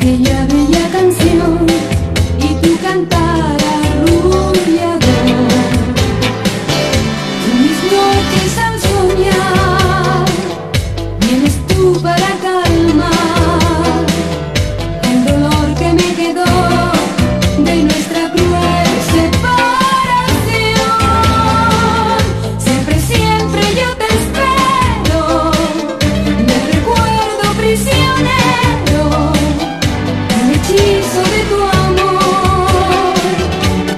pequeña. De tu amor,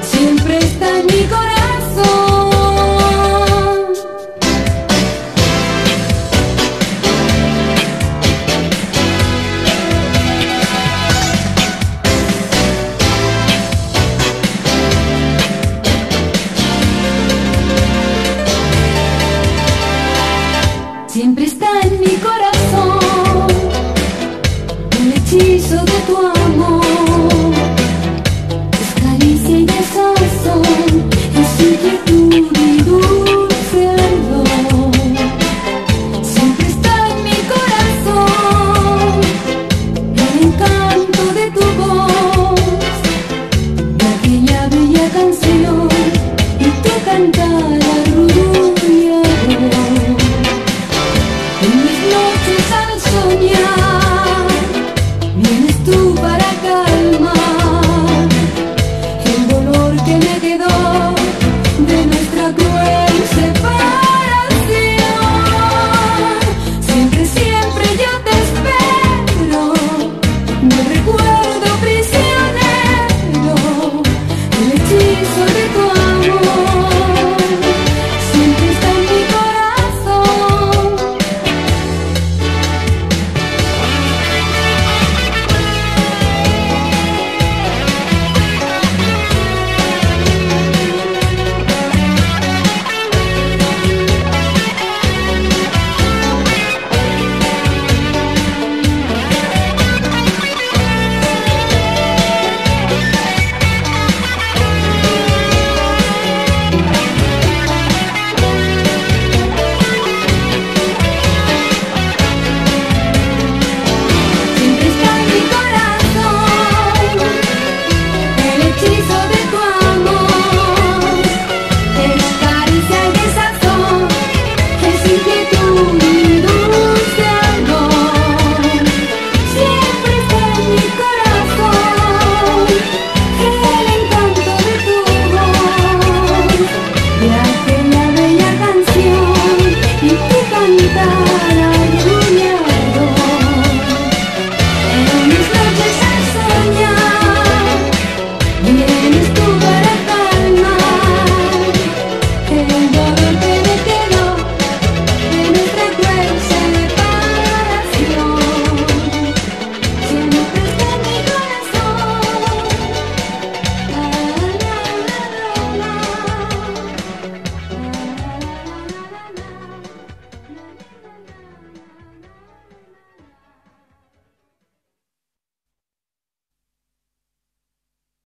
siempre está en mi corazón, siempre está en mi corazón. 두 쌍수냐.